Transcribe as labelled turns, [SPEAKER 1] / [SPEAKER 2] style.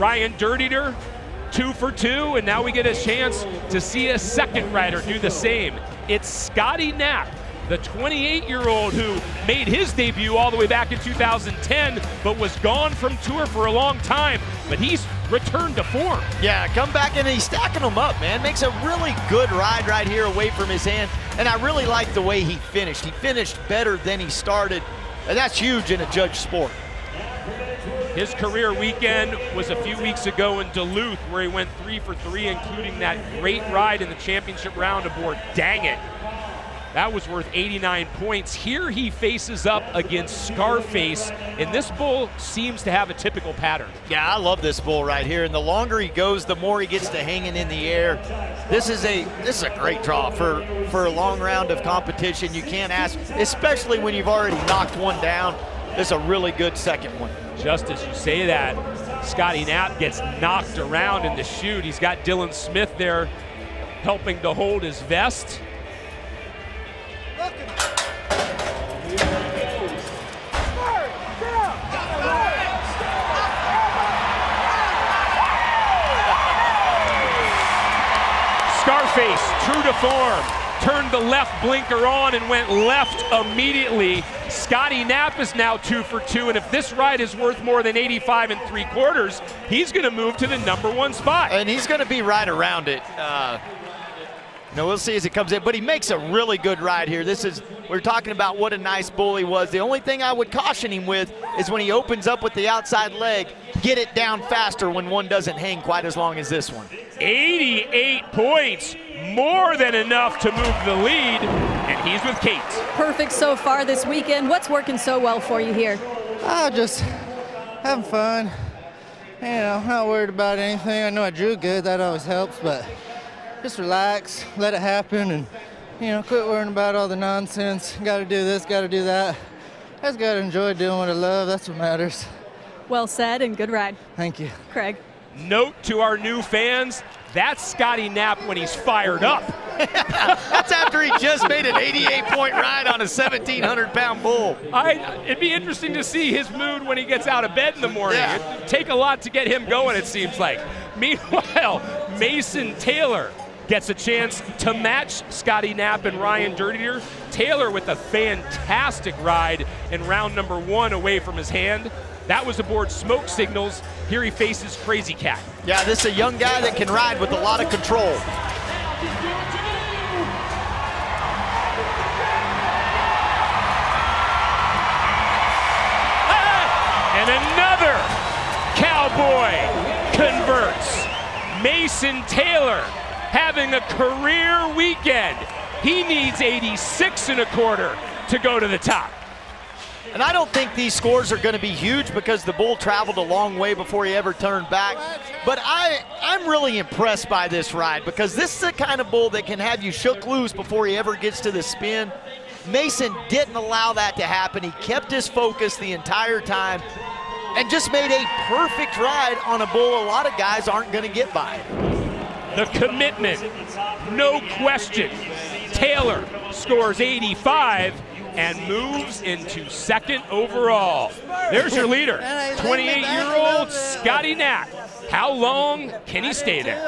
[SPEAKER 1] Ryan Dirteater, two for two, and now we get a chance to see a second rider do the same. It's Scottie Knapp, the 28-year-old who made his debut all the way back in 2010, but was gone from tour for a long time. But he's returned to form.
[SPEAKER 2] Yeah, come back and he's stacking them up, man. Makes a really good ride right here away from his hand. And I really like the way he finished. He finished better than he started. And that's huge in a judge sport.
[SPEAKER 1] His career weekend was a few weeks ago in Duluth where he went three for three, including that great ride in the championship round aboard Dang It. That was worth 89 points. Here he faces up against Scarface, and this bull seems to have a typical pattern.
[SPEAKER 2] Yeah, I love this bull right here. And the longer he goes, the more he gets to hanging in the air. This is a this is a great draw for, for a long round of competition. You can't ask, especially when you've already knocked one down. This is a really good second one.
[SPEAKER 1] Just as you say that, Scottie Knapp gets knocked around in the chute. He's got Dylan Smith there helping to hold his vest. Scarface, true to form, turned the left blinker on and went left immediately. Scottie Knapp is now two for two, and if this ride is worth more than 85 and three quarters, he's going to move to the number one spot.
[SPEAKER 2] And he's going to be right around it. Uh, no, we'll see as it comes in, but he makes a really good ride here. This is, we're talking about what a nice bull he was. The only thing I would caution him with is when he opens up with the outside leg, get it down faster when one doesn't hang quite as long as this one.
[SPEAKER 1] 88 points, more than enough to move the lead, and he's with Kate.
[SPEAKER 3] Perfect so far this weekend. What's working so well for you here?
[SPEAKER 4] Oh, just having fun. You know, I'm not worried about anything. I know I drew good, that always helps, but just relax, let it happen, and you know, quit worrying about all the nonsense. Got to do this, got to do that. I just got to enjoy doing what I love. That's what matters.
[SPEAKER 3] Well said and good ride.
[SPEAKER 4] Thank you.
[SPEAKER 3] Craig.
[SPEAKER 1] Note to our new fans, that's Scottie Knapp when he's fired up.
[SPEAKER 2] that's after he just made an 88 point ride on a 1,700 pound bull.
[SPEAKER 1] I, it'd be interesting to see his mood when he gets out of bed in the morning.
[SPEAKER 2] Yeah.
[SPEAKER 1] It'd take a lot to get him going, it seems like. Meanwhile, Mason Taylor gets a chance to match Scottie Knapp and Ryan Dirteater. Taylor with a fantastic ride in round number one away from his hand. That was aboard Smoke Signals. Here he faces Crazy Cat.
[SPEAKER 2] Yeah, this is a young guy that can ride with a lot of control.
[SPEAKER 1] And another cowboy converts. Mason Taylor having a career weekend. He needs 86 and a quarter to go to the top.
[SPEAKER 2] And I don't think these scores are going to be huge because the bull traveled a long way before he ever turned back. But I, I'm really impressed by this ride because this is the kind of bull that can have you shook loose before he ever gets to the spin. Mason didn't allow that to happen. He kept his focus the entire time and just made a perfect ride on a bull a lot of guys aren't going to get by.
[SPEAKER 1] The commitment, no question. Taylor scores 85 and moves into second overall. There's your leader, 28-year-old Scottie Knapp. How long can he stay there?